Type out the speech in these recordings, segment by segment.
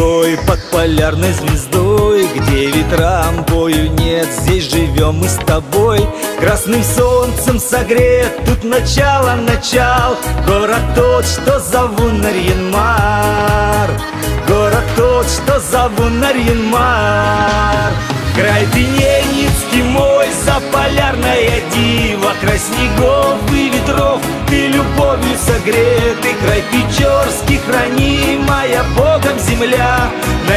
рекой Под полярной звездой Где ветрам бою нет Здесь живем мы с тобой. Красным солнцем согрет Тут начало начал. Город тот, что зову Нарьянмар Город тот, что зову Нарьянмар Край Пененицкий мой, заполярная дива Край снегов и ветров, ты любовью согретый Край Печорский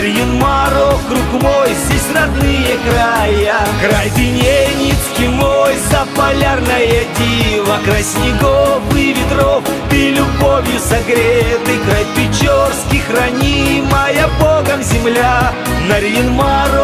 Нарьян-Мар, округ мой, здесь родные края. Край Пененицкий мой, заполярная дива Край снегов и ветров, ты любовью согретый Край Печорский хранимая Богом земля. Нарьян-Мар, округ мой,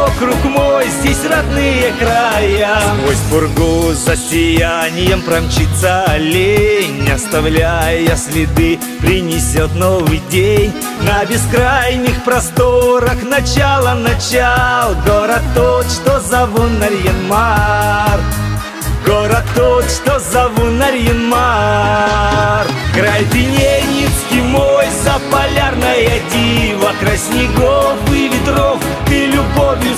родные края. Сквозь пургу за сиянием промчится олень Оставляя следы, принесет новый день. На бескрайних просторах начало начал Город тот, что зову Нарьян-Мар Город тот, что зову Нарьян-Мар Край Пененицкий мой, заполярная дива Край снегов и ветров,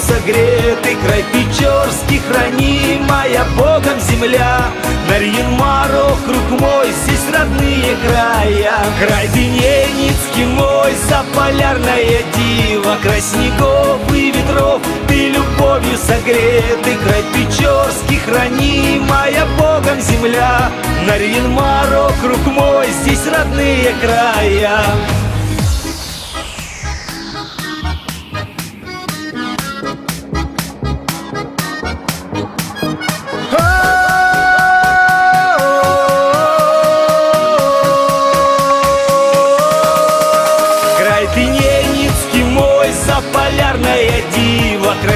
согретый Край Печорский, хранимая Богом земля. Нарьян-Мар, округ мой, здесь родные края. Край Пененицкий мой, заполярная дива Край снегов и ветров, ты любовью согретый. Край Печорский, хранимая Богом земля. Нарьян-Мар, округ мой, здесь родные края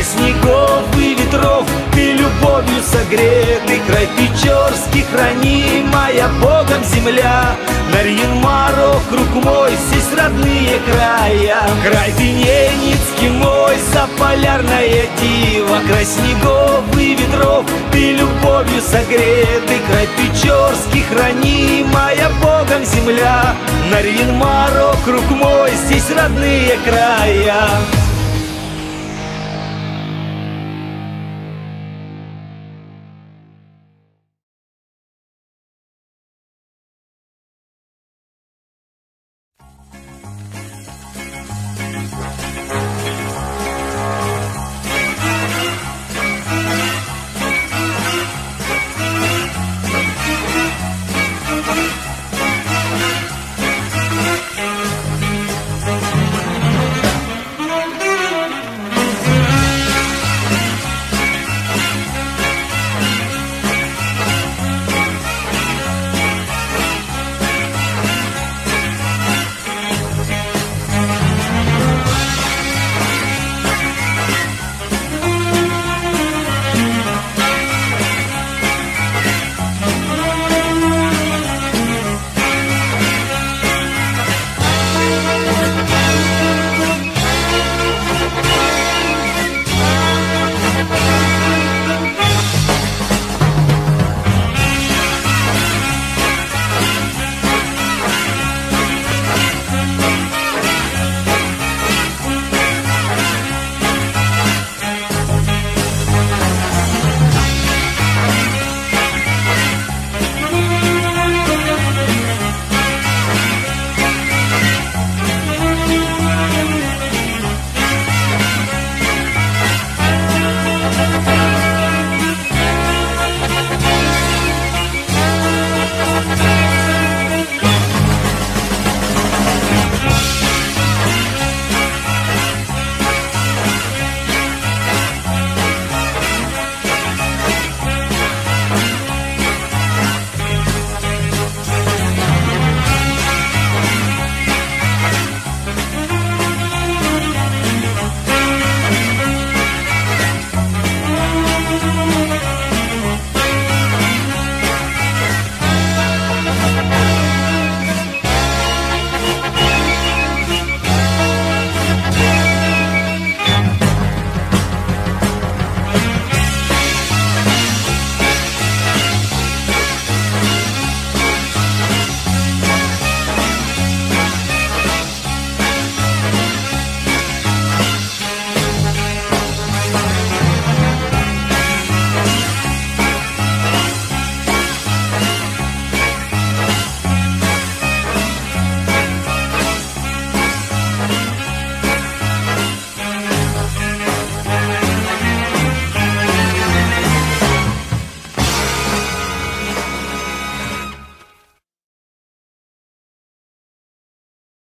снегов и ветров, ты любовью согретый Край Печорский, хранимая Богом земля. Нарьян-Мар, округ мой, здесь родные края. Край Пененицкий мой, заполярная дива Край снегов и ветров, ты любовью согретый Край Печорский, хранимая Богом земля. Нарьян-Мар, округ мой, здесь родные края